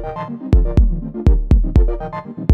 you